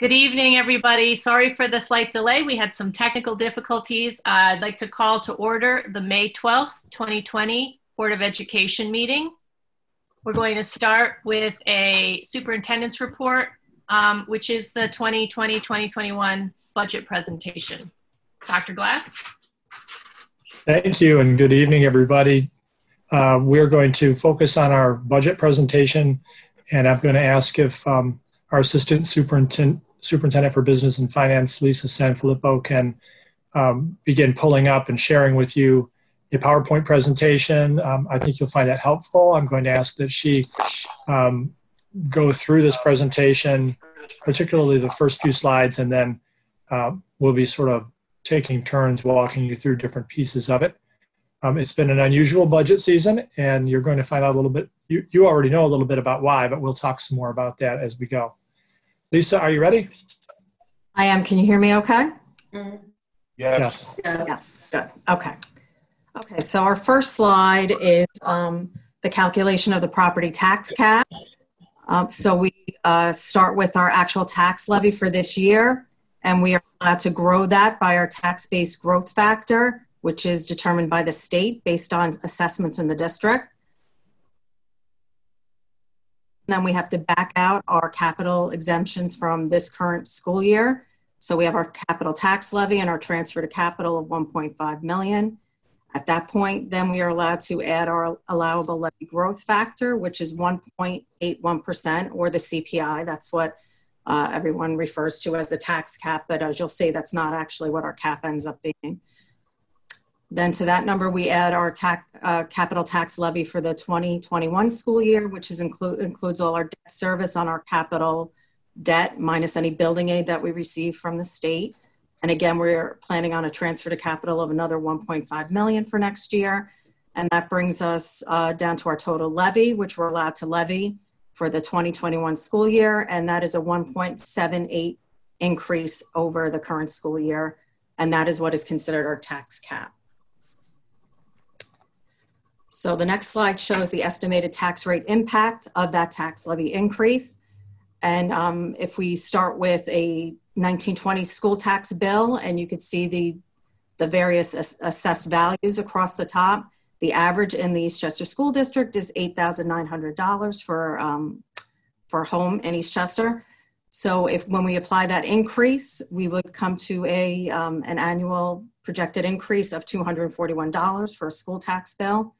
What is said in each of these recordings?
Good evening, everybody. Sorry for the slight delay. We had some technical difficulties. Uh, I'd like to call to order the May 12th, 2020 Board of Education meeting. We're going to start with a superintendent's report, um, which is the 2020-2021 budget presentation. Dr. Glass? Thank you and good evening, everybody. Uh, we're going to focus on our budget presentation and I'm going to ask if um, our Assistant Superintendent, Superintendent for Business and Finance, Lisa Sanfilippo, can um, begin pulling up and sharing with you a PowerPoint presentation. Um, I think you'll find that helpful. I'm going to ask that she um, go through this presentation, particularly the first few slides, and then uh, we'll be sort of taking turns walking you through different pieces of it. Um, it's been an unusual budget season, and you're going to find out a little bit. You, you already know a little bit about why, but we'll talk some more about that as we go. Lisa, are you ready? I am. Can you hear me okay? Yes. Yes, good. Okay. Okay, so our first slide is um, the calculation of the property tax cap. Um, so we uh, start with our actual tax levy for this year, and we are allowed to grow that by our tax-based growth factor, which is determined by the state based on assessments in the district. Then we have to back out our capital exemptions from this current school year. So we have our capital tax levy and our transfer to capital of 1.5 million. At that point, then we are allowed to add our allowable levy growth factor, which is 1.81% or the CPI. That's what uh, everyone refers to as the tax cap, but as you'll see, that's not actually what our cap ends up being. Then to that number, we add our tax, uh, capital tax levy for the 2021 school year, which is include, includes all our debt service on our capital debt minus any building aid that we receive from the state. And again, we're planning on a transfer to capital of another 1.5 million for next year. And that brings us uh, down to our total levy, which we're allowed to levy for the 2021 school year. And that is a 1.78 increase over the current school year. And that is what is considered our tax cap. So the next slide shows the estimated tax rate impact of that tax levy increase. And um, if we start with a 1920 school tax bill, and you could see the, the various ass assessed values across the top, the average in the Eastchester School District is $8,900 for, um, for home in Eastchester. So if when we apply that increase, we would come to a, um, an annual projected increase of $241 for a school tax bill.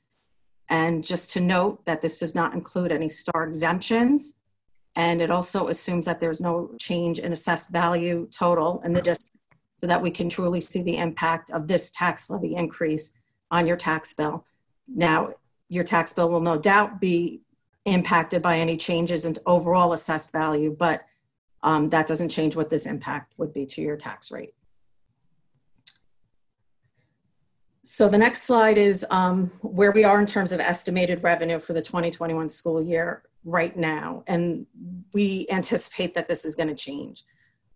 And just to note that this does not include any star exemptions. And it also assumes that there's no change in assessed value total in the district so that we can truly see the impact of this tax levy increase on your tax bill. Now, your tax bill will no doubt be impacted by any changes in overall assessed value, but um, that doesn't change what this impact would be to your tax rate. So the next slide is um, where we are in terms of estimated revenue for the 2021 school year right now. And we anticipate that this is going to change.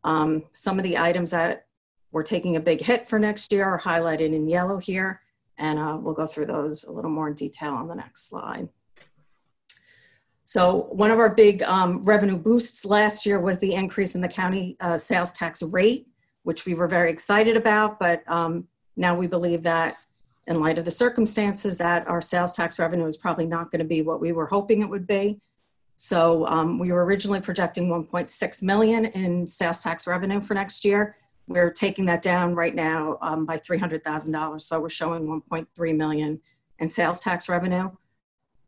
Um, some of the items that we're taking a big hit for next year are highlighted in yellow here. And uh, we'll go through those a little more in detail on the next slide. So one of our big um, revenue boosts last year was the increase in the county uh, sales tax rate, which we were very excited about, but um, now we believe that in light of the circumstances that our sales tax revenue is probably not going to be what we were hoping it would be. So um, we were originally projecting 1.6 million in sales tax revenue for next year. We're taking that down right now um, by $300,000. So we're showing 1.3 million in sales tax revenue.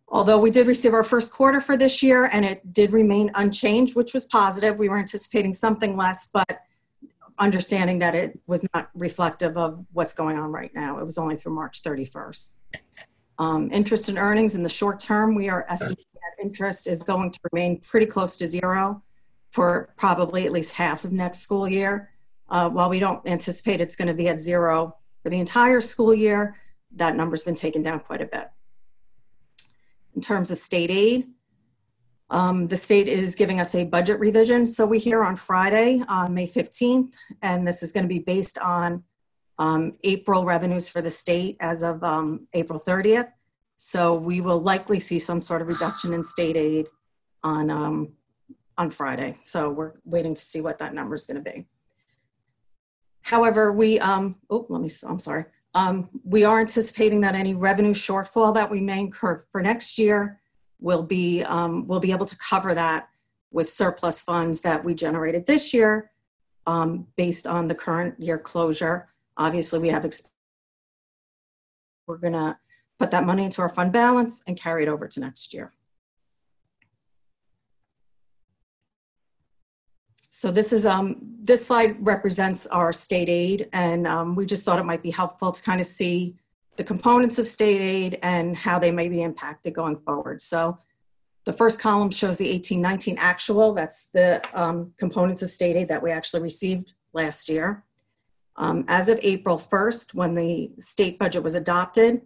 Although we did receive our first quarter for this year and it did remain unchanged, which was positive. We were anticipating something less, but understanding that it was not reflective of what's going on right now. It was only through March 31st. Um, interest and earnings in the short term, we are estimating that interest is going to remain pretty close to zero for probably at least half of next school year. Uh, while we don't anticipate it's going to be at zero for the entire school year, that number's been taken down quite a bit. In terms of state aid, um, the state is giving us a budget revision. So we hear on Friday, on May 15th, and this is going to be based on um, April revenues for the state as of um, April 30th. So we will likely see some sort of reduction in state aid on, um, on Friday. So we're waiting to see what that number is going to be. However, we, oh, let me, I'm sorry. Um, we are anticipating that any revenue shortfall that we may incur for next year will be, um, we'll be able to cover that with surplus funds that we generated this year um, based on the current year closure. Obviously, we have, ex- we're going to put that money into our fund balance and carry it over to next year. So this is um, this slide represents our state aid, and um, we just thought it might be helpful to kind of see the components of state aid and how they may be impacted going forward. So the first column shows the 1819 actual. That's the um, components of state aid that we actually received last year. Um, as of April 1st, when the state budget was adopted,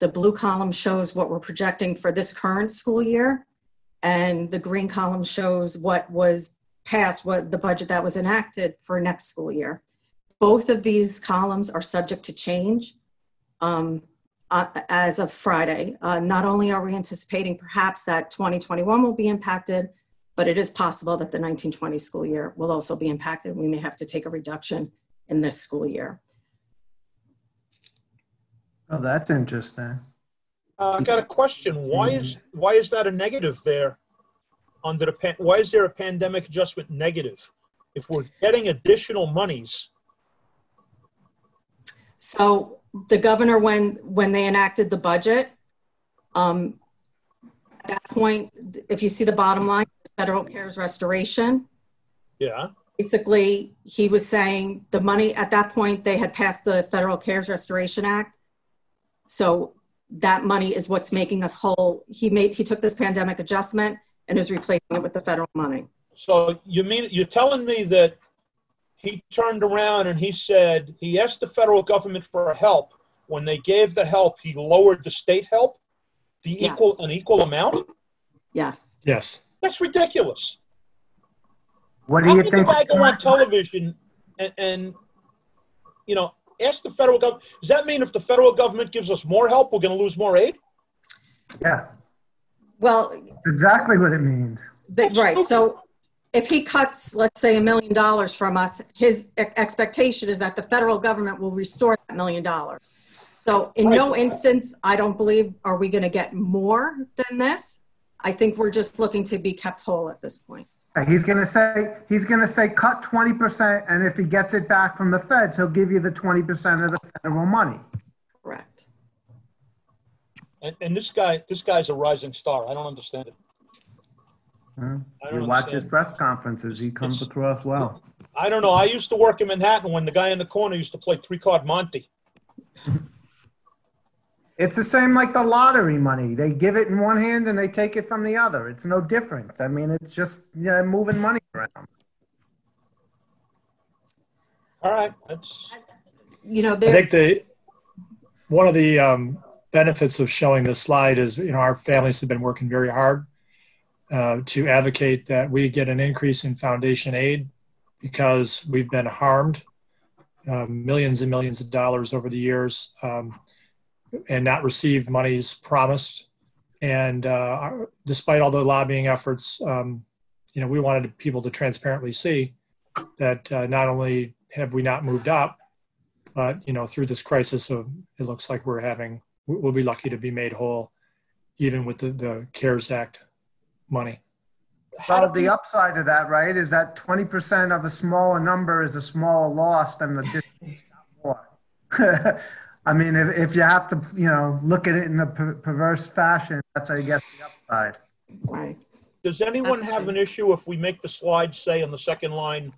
the blue column shows what we're projecting for this current school year, and the green column shows what was passed, what the budget that was enacted for next school year. Both of these columns are subject to change um, uh, as of Friday. Uh, not only are we anticipating perhaps that 2021 will be impacted, but it is possible that the 1920 school year will also be impacted. We may have to take a reduction in this school year. Oh, that's interesting. Uh, I got a question. Why is why is that a negative there? Under the pan, why is there a pandemic adjustment negative? If we're getting additional monies, So the governor, when when they enacted the budget, um, at that point, if you see the bottom line, federal cares restoration. yeah, Basically, he was saying the money at that point they had passed the Federal Cares Restoration Act, so that money is what's making us whole. He made he took this pandemic adjustment and is replacing it with the federal money. So you mean you're telling me that he turned around and he said he asked the federal government for help. When they gave the help, he lowered the state help, the Yes. equal an equal amount. Yes. Yes. That's ridiculous. What do How you can think? the guy go on television and, and you know ask the federal government? Does that mean if the federal government gives us more help, we're going to lose more aid? Yeah, Well, that's exactly what it means. the, right. stupid. So if he cuts, let's say, a million dollars from us, his e- expectation is that the federal government will restore that million dollars. So in no instance, I don't believe, are we going to get more than this? I think we're just looking to be kept whole at this point. Uh, he's gonna say, he's gonna say, cut twenty percent, and if he gets it back from the feds, he'll give you the twenty percent of the federal money. Correct. And, and this guy, this guy's a rising star. I don't understand it. Huh? I don't You watch his understand. press conferences, he comes It's- across well. I don't know. I used to work in Manhattan when the guy in the corner used to play three card Monte. It's the same like the lottery money. They give it in one hand and they take it from the other. It's no different. I mean, it's just yeah, moving money around. All right, that's You know, I there, think the, one of the um, benefits of showing this slide is, you know, our families have been working very hard uh, to advocate that we get an increase in foundation aid because we've been harmed um, millions and millions of dollars over the years um, and not received monies promised. And uh, despite all the lobbying efforts, um, you know, we wanted people to transparently see that uh, not only have we not moved up, but you know through this crisis of it looks like we're having we'll be lucky to be made whole even with the, the cares act money how Well, do the upside of that, right, is that twenty percent of a smaller number is a smaller loss than the more. I mean, if, if you have to, you know, look at it in a per- perverse fashion, that's, I guess, the upside. right. does anyone That's have good. an issue if we make the slide say on the second line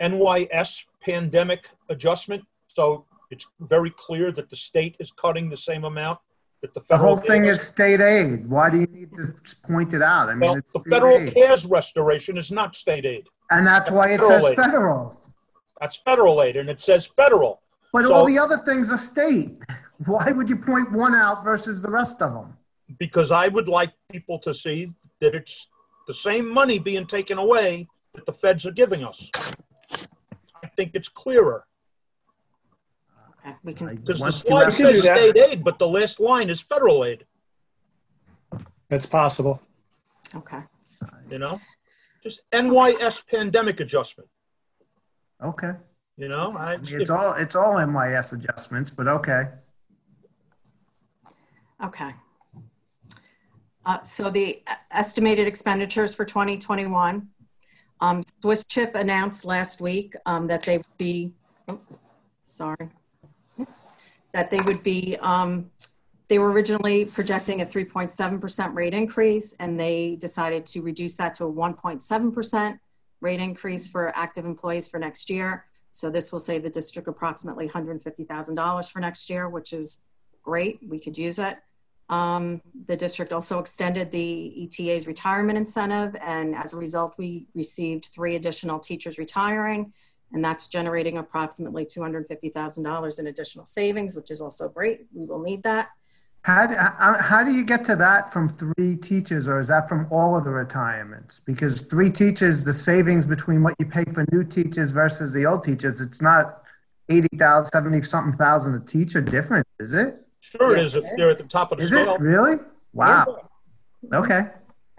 NYS pandemic adjustment? So it's very clear that the state is cutting the same amount that the The whole thing is. state aid. Why do you need to point it out? I mean, Well, the federal aid. cares restoration is not state aid. And that's why it says aid. federal. That's federal aid, and it says federal. But So- all the other things are state. Why would you point one out versus the rest of them? because I would like people to see that it's the same money being taken away that the feds are giving us. I think it's clearer Okay, we can, because the Once you slide have- can do says that. state aid, but the last line is federal aid. that's possible okay. You know, Just NYS pandemic adjustment. Okay. You know, I, I mean, It's all, it's all NYS adjustments, but okay. Okay. Uh, So the estimated expenditures for 2021, um, NYSHIP announced last week um, that they would be, oh, sorry, that they would be, um, they were originally projecting a 3.7% rate increase, and they decided to reduce that to a 1.7% rate increase for active employees for next year. So this will save the district approximately $150,000 for next year, which is great. We could use it. Um, the district also extended the ETA's retirement incentive, and as a result, we received three additional teachers retiring, and that's generating approximately $250,000 in additional savings, which is also great. We will need that. How, do- how, how do you get to that from three teachers, or is that from all of the retirements? Because three teachers, the savings between what you pay for new teachers versus the old teachers, it's not 80,000, 70 something thousand a teacher difference, is it? sure it Yes, is if it they're at the top of the Is it scale. really? Wow. Okay.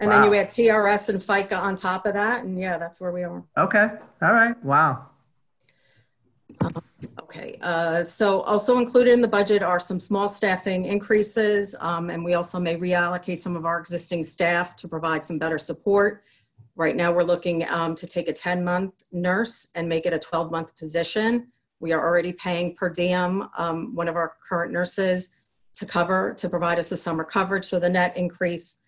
And then you Wow. add TRS and FICA on top of that, and yeah, that's where we are. Okay. All right. Wow. Okay, uh, so also included in the budget are some small staffing increases, um, and we also may reallocate some of our existing staff to provide some better support. Right now, we're looking um, to take a 10-month nurse and make it a 12-month position. We are already paying per diem um, one of our current nurses to cover, to provide us with summer coverage, so the net increase,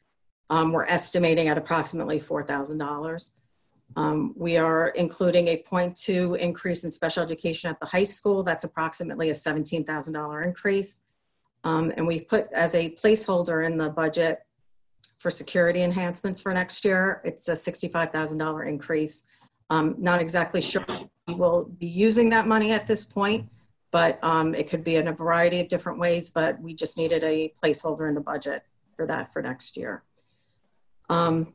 um, we're estimating at approximately $4,000. Um, we are including a 0.2 increase in special education at the high school. That's approximately a $17,000 increase. Um, and we put as a placeholder in the budget for security enhancements for next year, it's a $65,000 increase. Um, not exactly sure we will be using that money at this point, but um, it could be in a variety of different ways, but we just needed a placeholder in the budget for that for next year. Um,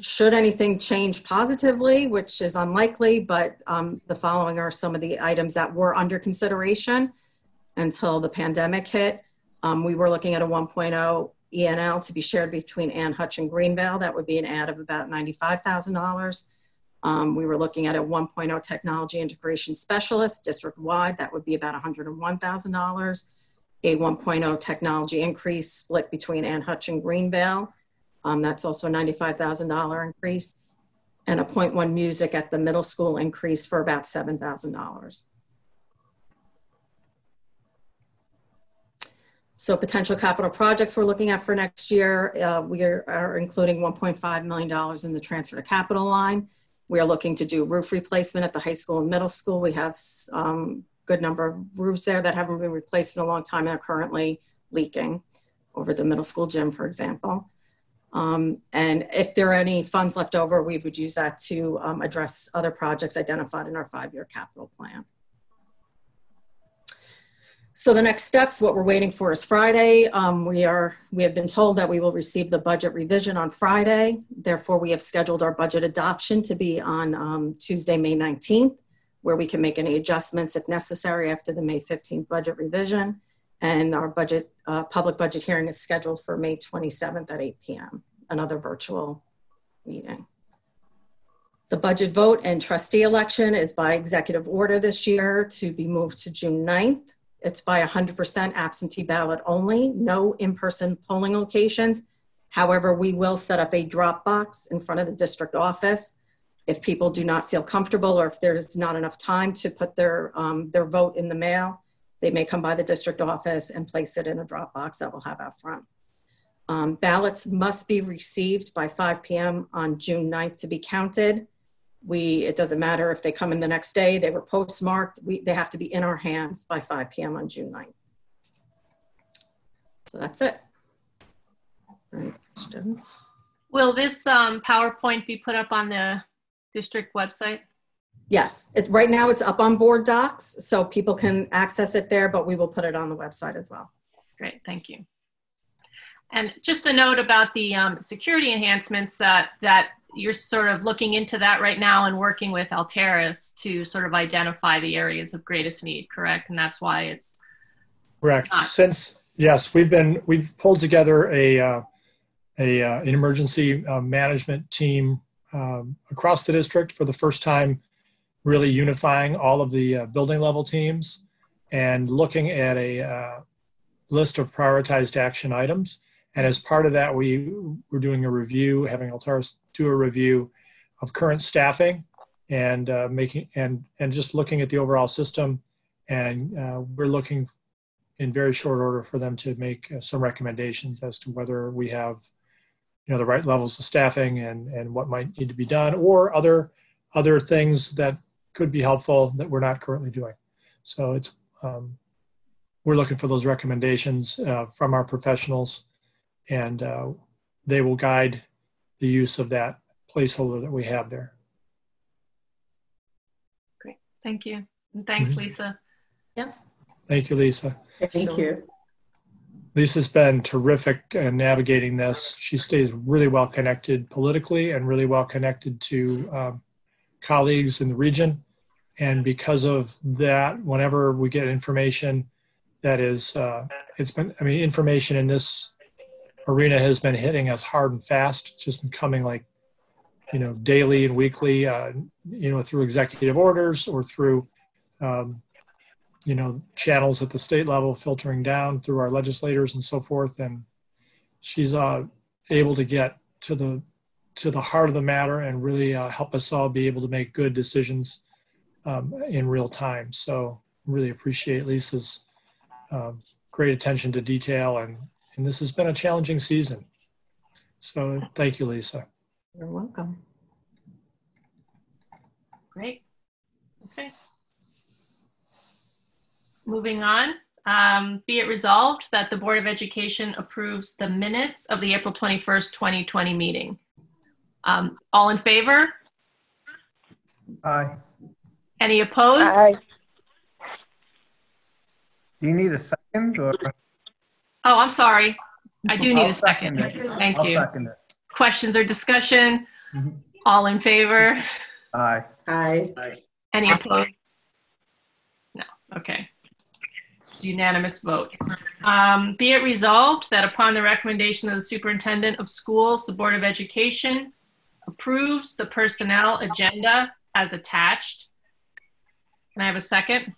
should anything change positively, which is unlikely, but um, the following are some of the items that were under consideration until the pandemic hit. Um, we were looking at a 1.0 ENL to be shared between Anne Hutch and Greenvale. That would be an add of about $95,000. Um, we were looking at a 1.0 technology integration specialist district-wide. That would be about $101,000. A 1.0 technology increase split between Anne Hutch and Greenvale. Um, that's also a $95,000 increase. And a 0.1 music at the middle school increase for about $7,000. So potential capital projects we're looking at for next year, uh, we are, are including $1.5 million in the transfer to capital line. We are looking to do roof replacement at the high school and middle school. We have um, good number of roofs there that haven't been replaced in a long time and are currently leaking over the middle school gym, for example. Um, and if there are any funds left over, we would use that to um, address other projects identified in our five-year capital plan. So the next steps, what we're waiting for is Friday. Um, we are, we have been told that we will receive the budget revision on Friday. Therefore, we have scheduled our budget adoption to be on um, Tuesday, May 19th, where we can make any adjustments if necessary after the May 15th budget revision. And our budget, uh, public budget hearing is scheduled for May 27th at 8 p.m., another virtual meeting. The budget vote and trustee election is by executive order this year to be moved to June 9th. It's by 100% absentee ballot only, no in-person polling locations. However, we will set up a drop box in front of the district office. If people do not feel comfortable or if there's not enough time to put their, um, their vote in the mail, they may come by the district office and place it in a drop box that we'll have out front. Um, ballots must be received by 5 p.m. on June 9th to be counted. We, it doesn't matter if they come in the next day, they were postmarked, we, they have to be in our hands by 5 p.m. on June 9th. So that's it. Any questions? Will this um, PowerPoint be put up on the district website? Yes, it, right now it's up on board docs, so people can access it there, but we will put it on the website as well. Great, thank you. And just a note about the um, security enhancements that that you're sort of looking into that right now and working with Alteris to sort of identify the areas of greatest need, correct? And that's why it's Correct. Ah. Since, yes, we've been, we've pulled together a, uh, a, uh, an emergency uh, management team um, across the district for the first time, really unifying all of the uh, building level teams and looking at a uh, list of prioritized action items. And as part of that, we were doing a review, having Altaris do a review of current staffing and uh, making and and just looking at the overall system. And uh, we're looking in very short order for them to make uh, some recommendations as to whether we have you know the right levels of staffing and and what might need to be done or other other things that could be helpful that we're not currently doing so it's um, we're looking for those recommendations uh, from our professionals and uh, they will guide the use of that placeholder that we have there Great. Thank you. And thanks, Mhm. Lisa. thank you lisa Thank you. Lisa's been terrific uh, navigating this. She stays really well connected politically and really well connected to um, colleagues in the region. And because of that, whenever we get information that is, uh, it's been, I mean, information in this arena has been hitting us hard and fast. It's just been coming like, you know, daily and weekly, uh, you know, through executive orders or through, um, you know channels at the state level filtering down through our legislators and so forth and she's uh, able to get to the to the heart of the matter and really uh, help us all be able to make good decisions um, in real time so really appreciate lisa's um, great attention to detail and and this has been a challenging season so thank you lisa You're welcome. Great. Okay. Moving on, um, be it resolved that the Board of Education approves the minutes of the April 21st, 2020 meeting. Um, all in favor? Aye. Any opposed? Aye. Do you need a second or? Oh, I'm sorry. I do need I'll a second. second it. Thank I'll you. second it. Questions or discussion? Mhm. All in favor? Aye. Aye. Any opposed? No, okay. It's a unanimous vote. Um, Be it resolved that upon the recommendation of the superintendent of schools, the Board of Education approves the personnel agenda as attached. Can I have a second?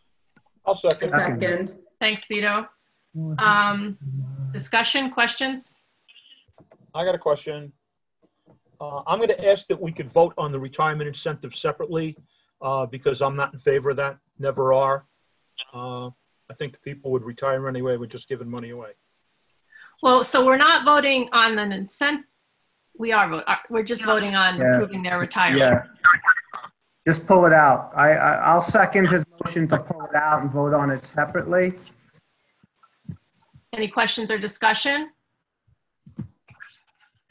I'll second. Second. Thanks, Vito. Um, Discussion, questions? I got a question. Uh, I'm going to ask that we could vote on the retirement incentive separately uh, because I'm not in favor of that. Never are. Uh, I think the people would retire anyway. We're just giving money away. Well, so we're not voting on an incentive. we are, vo- uh, we're just voting on Yeah. approving their retirement. Yeah. Just pull it out. I, I, I'll second his motion to pull it out and vote on it separately. Any questions or discussion?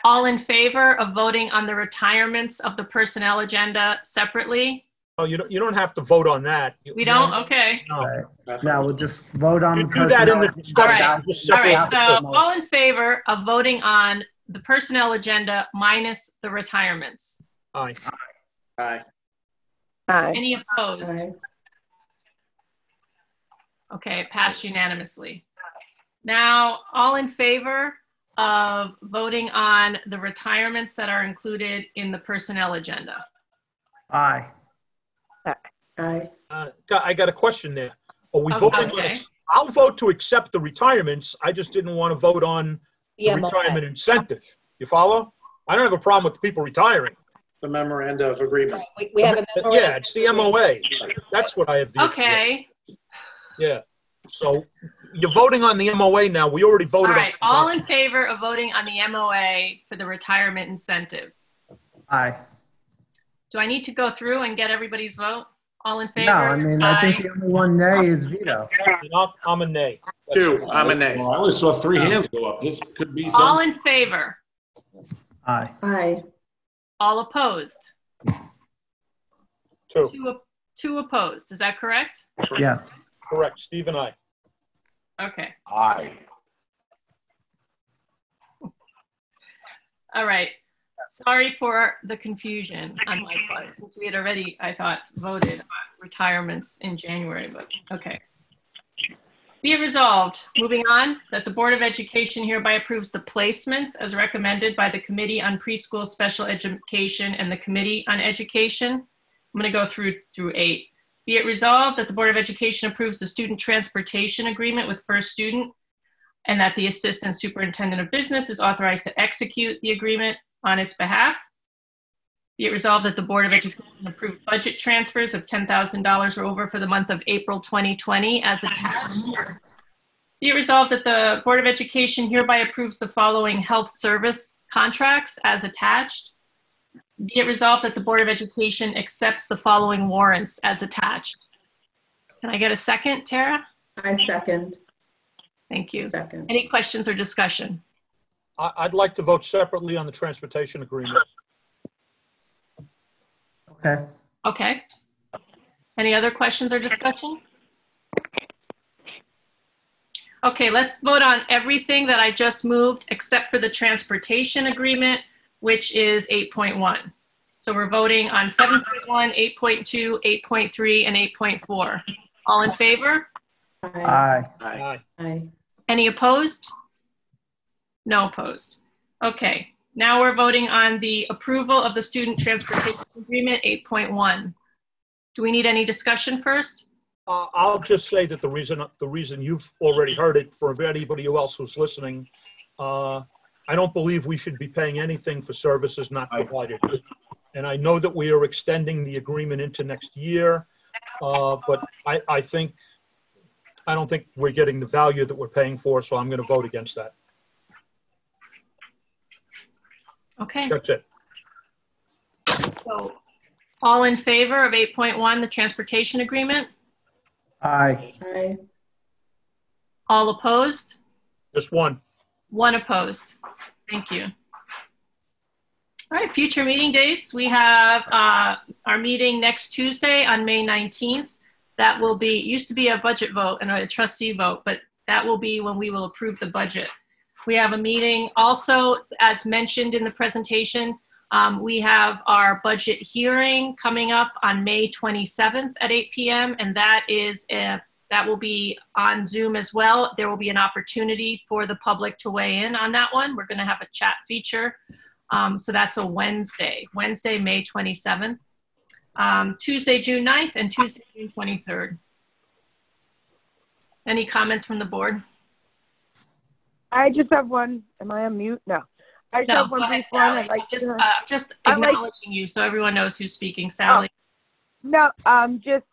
All in favor of voting on the retirements of the personnel agenda separately? Oh, you don't, you don't have to vote on that. You- We don't? Okay. No. Now we'll just vote on You the do that in personnel. the discussion. All Just All separate right, so the- all in favor of voting on the personnel agenda minus the retirements? Aye. Aye. Aye. Any opposed? Aye. Okay, it passed unanimously. Now, all in favor of voting on the retirements that are included in the personnel agenda? Aye. Aye. Uh, got- I got a question there. Are we Okay. voting on, ex- I'll vote to accept the retirements. I just didn't want to vote on the Yeah, retirement incentive. You follow? I don't have a problem with the people retiring. The memoranda of agreement. We we have a. Yeah, it's the MOA. That's what I have. the issue with. Okay, Yeah. So you're voting on the MOA now. We already all voted on. right, all in favor of voting on the MOA for the retirement incentive? Aye. Do I need to go through and get everybody's vote? All in favor? No, I mean, I think the only one nay is Vito. And I'm, I'm a nay. Two, I'm a nay. Well, I only saw three hands go up. This could be All some. in favor? Aye. Aye. All opposed? Two. Two, op- two opposed, is that correct? Yes. Correct. Steve and I. Okay, Aye. all right. Sorry for the confusion on my part, since we had already, I thought, voted on retirements in January, but, okay. Be it resolved, moving on, that the Board of Education hereby approves the placements as recommended by the Committee on Preschool Special Education and the Committee on Education. I'm going to go through through eight. Be it resolved that the Board of Education approves the student transportation agreement with First Student and that the Assistant Superintendent of Business is authorized to execute the agreement on its behalf. Be it resolved that the Board of Education approve budget transfers of $10,000 or over for the month of April 2020 as attached. Be it resolved that the Board of Education hereby approves the following health service contracts as attached. Be it resolved that the Board of Education accepts the following warrants as attached. Can I get a second, Tara? I second. Thank you. Second. Any questions or discussion? I, I'd like to vote separately on the transportation agreement. Okay. Okay. Any other questions or discussion? Okay, let's vote on everything that I just moved except for the transportation agreement, which is 8.1. So we're voting on 7.1, 8.2, 8.3, and 8.4. All in favor? Aye. Aye. Aye. Aye. Aye. Any opposed? No opposed. Okay, now we're voting on the approval of the student transportation agreement 8.1. Do we need any discussion first? Uh, I'll just say that the reason, the reason you've already heard it for anybody else who's listening, uh, I don't believe we should be paying anything for services not provided. And I know that we are extending the agreement into next year, uh, but I, I think, I don't think we're getting the value that we're paying for, so I'm going to vote against that. Okay, That's it. so all in favor of 8.1, the transportation agreement? Aye. Aye. All opposed? Just one. One opposed. Thank you. All right, future meeting dates. We have uh, our meeting next Tuesday on May 19th. That will be, used to be a budget vote and a trustee vote, but that will be when we will approve the budget. We have a meeting also, as mentioned in the presentation, um, we have our budget hearing coming up on May 27th at 8 PM, and that is a that will be on Zoom as well. There will be an opportunity for the public to weigh in on that one. We're going to have a chat feature. Um, so that's a Wednesday, Wednesday, May 27th, um, Tuesday, June 9th, and Tuesday, June 23rd. Any comments from the board? I just have one. Am I on mute? No. I just No, have go one ahead, brief one. Sally. I'd like just, to- uh, just I'd like- acknowledging you so everyone knows who's speaking. Sally? No, um, just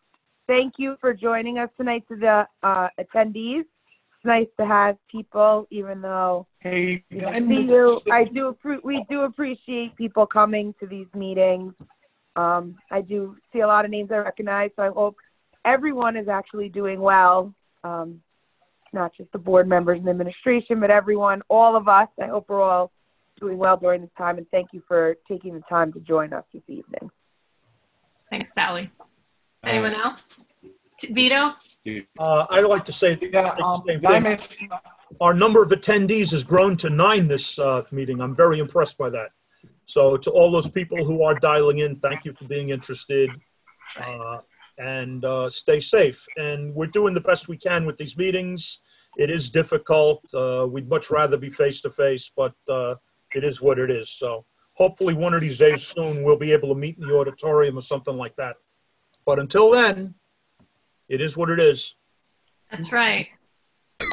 thank you for joining us tonight to the uh, attendees. It's nice to have people, even though Hey, we don't see you. I do. appre- We do appreciate people coming to these meetings. Um, I do see a lot of names I recognize, so I hope everyone is actually doing well. Um, not just the board members and administration, but everyone, all of us. I hope we're all doing well during this time, and thank you for taking the time to join us this evening. Thanks, Sally. Anyone else? T- Vito? Uh, I'd like to say, Yeah, um, same I our number of attendees has grown to nine this uh, meeting. I'm very impressed by that. So to all those people who are dialing in, thank you for being interested. Uh, and uh, stay safe. And we're doing the best we can with these meetings. It is difficult. Uh, we'd much rather be face to face, but uh, it is what it is. So hopefully one of these days soon we'll be able to meet in the auditorium or something like that. But until then, it is what it is. That's right.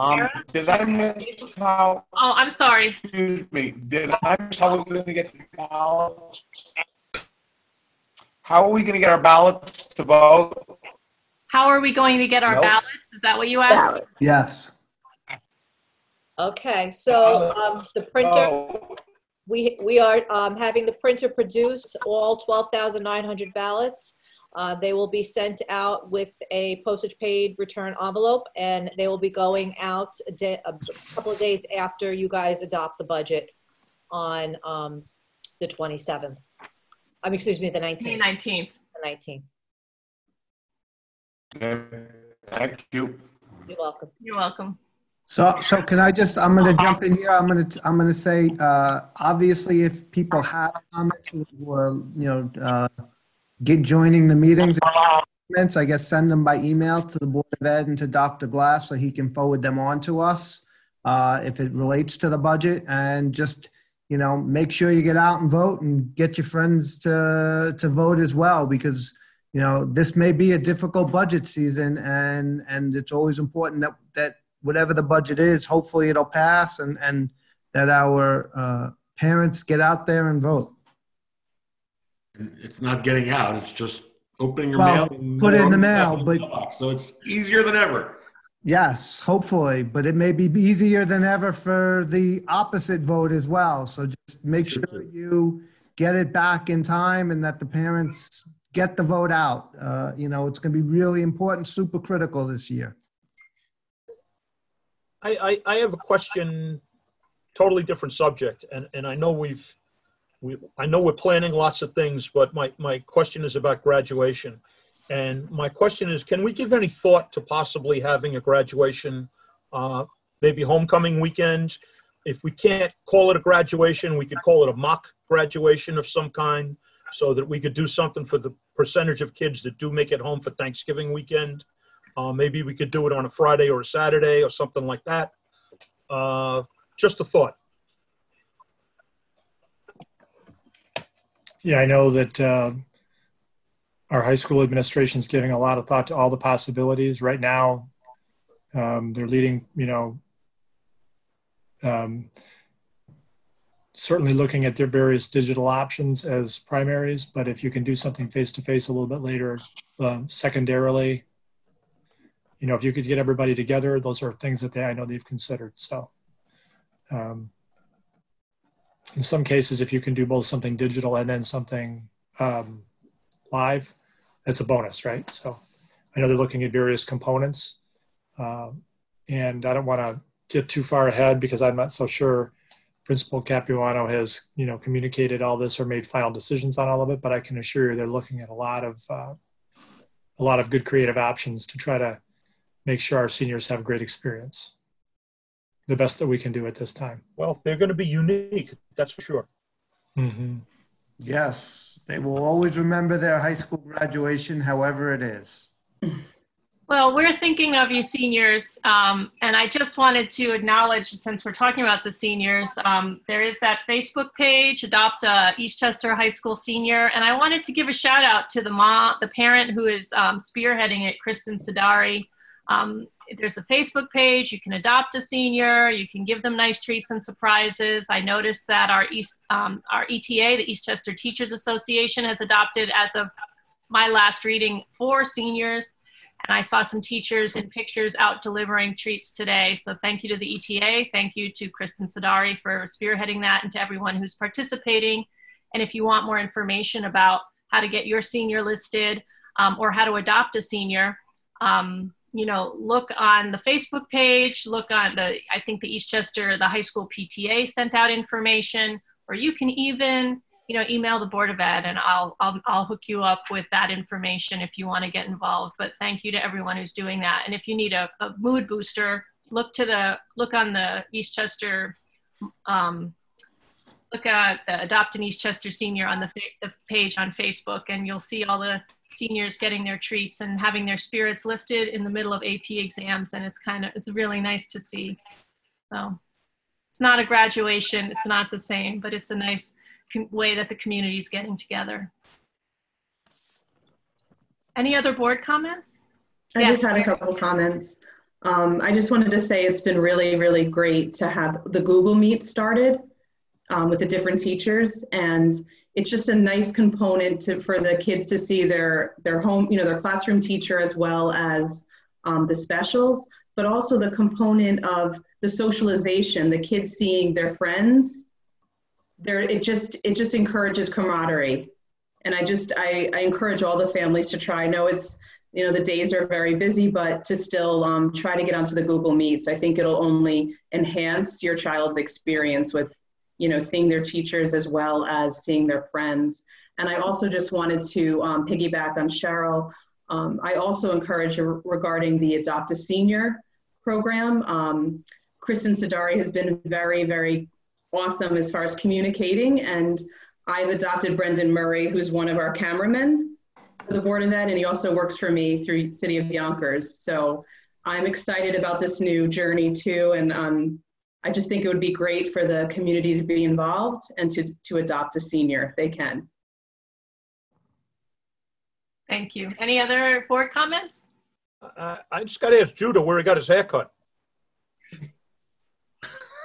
um, did I miss how, Oh, I'm sorry. excuse me, did I miss how we're gonna get the ballots? How are we gonna get our ballots to vote? How are we going to get our Nope. ballots? Is that what you asked? Ballot. Yes. Okay, so um, the printer, Oh, we, we are um, having the printer produce all 12,900 ballots. Uh, They will be sent out with a postage paid return envelope, and they will be going out a day, a couple of days after you guys adopt the budget on um, the 27th. I mean, excuse me, the May 19th, 19th. the 19th. Thank you. You're welcome. You're welcome. So, so can I just, I'm going to jump in here. I'm going to, I'm going to say, uh, obviously, if people have comments or, you know, uh, get joining the meetings, documents, I guess, send them by email to the Board of Ed and to Dr. Glass so he can forward them on to us uh, if it relates to the budget. And just, you know, make sure you get out and vote and get your friends to, to vote as well because, you know, this may be a difficult budget season and, and it's always important that, that whatever the budget is, hopefully it'll pass and, and that our uh, parents get out there and vote. It's not getting out, it's just opening your Well, mail. and put it in the mail, but- mailbox. So it's easier than ever. Yes, hopefully, but it may be easier than ever for the opposite vote as well. So just make Sure, sure too. you get it back in time and that the parents get the vote out. Uh, you know, it's going to be really important, super critical this year. I, I, I have a question, totally different subject, and, and I know we've, we, I know we're planning lots of things, but my, my question is about graduation. And my question is, can we give any thought to possibly having a graduation, uh, maybe homecoming weekend? If we can't call it a graduation, we could call it a mock graduation of some kind, so that we could do something for the percentage of kids that do make it home for Thanksgiving weekend. Uh, maybe we could do it on a Friday or a Saturday or something like that. Uh, just a thought. Yeah, I know that uh, our high school administration is giving a lot of thought to all the possibilities. Right now, um, they're leading, you know, um, certainly looking at their various digital options as primaries, but if you can do something face to face a little bit later, um, secondarily, you know, if you could get everybody together, those are things that they, I know they've considered. So, um, in some cases, if you can do both something digital and then something um, live, that's a bonus, right? So I know they're looking at various components. Um, and I don't want to get too far ahead because I'm not so sure Principal Capuano has, you know, communicated all this or made final decisions on all of it, but I can assure you they're looking at a lot of uh, a lot of good creative options to try to make sure our seniors have great experience. The best that we can do at this time. Well, they're going to be unique, that's for sure. Mm-hmm. Yes, they will always remember their high school graduation, however it is. Well, we're thinking of you seniors, um, and I just wanted to acknowledge, since we're talking about the seniors, um, there is that Facebook page, Adopt a Eastchester High School Senior, and I wanted to give a shout out to the mom, the parent who is um, spearheading it, Kristen Sadari. Um, there's a Facebook page. You can adopt a senior. You can give them nice treats and surprises. I noticed that our East, um, our ETA, the Eastchester Teachers Association, has adopted, as of my last reading, four seniors. And I saw some teachers in pictures out delivering treats today. So thank you to the ETA. Thank you to Kristen Sadari for spearheading that and to everyone who's participating. And if you want more information about how to get your senior listed um, or how to adopt a senior, um, you know, look on the Facebook page, look on the, I think the Eastchester, the high school PTA sent out information, or you can even, you know, email the Board of Ed and I'll, I'll, I'll hook you up with that information if you want to get involved. But thank you to everyone who's doing that. And if you need a, a mood booster, look to the, look on the Eastchester, um, look at the Adopt an Eastchester Senior on the, the page on Facebook and you'll see all the seniors getting their treats and having their spirits lifted in the middle of AP exams. And it's kind of, it's really nice to see. So it's not a graduation, it's not the same, but it's a nice way that the community is getting together. Any other board comments? I Yes, just had a couple comments. Um, I just wanted to say it's been really, really great to have the Google Meet started um, with the different teachers, and it's just a nice component to, for the kids to see their their home, you know, their classroom teacher as well as um, the specials, but also the component of the socialization, the kids seeing their friends. There, it just it just encourages camaraderie, and I just I, I encourage all the families to try. I know it's you know the days are very busy but to still um, try to get onto the google meets i think it'll only enhance your child's experience with you know seeing their teachers as well as seeing their friends. And i also just wanted to um, piggyback on cheryl. Um, i also encourage regarding the adopt a senior program. Um, kristen sadari has been very very awesome as far as communicating. And i've adopted brendan murray who's one of our cameramen for the Board of Ed, and he also works for me through City of Yonkers. So I'm excited about this new journey too, and um, I just think it would be great for the community to be involved and to, to adopt a senior if they can. Thank you. Any other board comments? Uh, I just got to ask Judah where he got his haircut.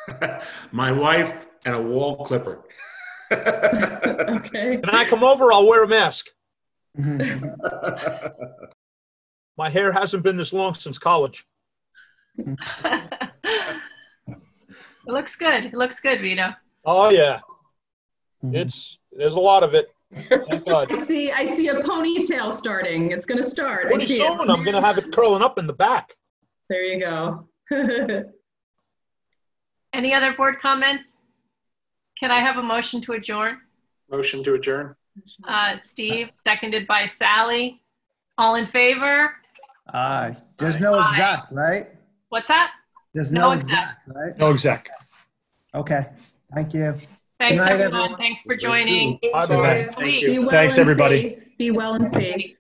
My wife and a wall clipper. Okay. Can I come over? I'll wear a mask. My hair hasn't been this long since college. It looks good. It looks good, Vito. Oh, yeah. It's, there's a lot of it. Thank God. I see, I see a ponytail starting. It's gonna start. I Pretty see soon, it. I'm going to have it curling up in the back. There you go. Any other board comments? Can I have a motion to adjourn? Motion to adjourn? Uh, Steve, seconded by Sally. All in favor? Aye. There's no Aye. exec, right? What's that? There's No no exec. exec, right? No exec. Okay, thank you. Thanks, Good night, everyone. everyone. Thanks for joining. Thank Bye-bye. Thank you. Be well Thanks, and everybody. safe. Be well and safe.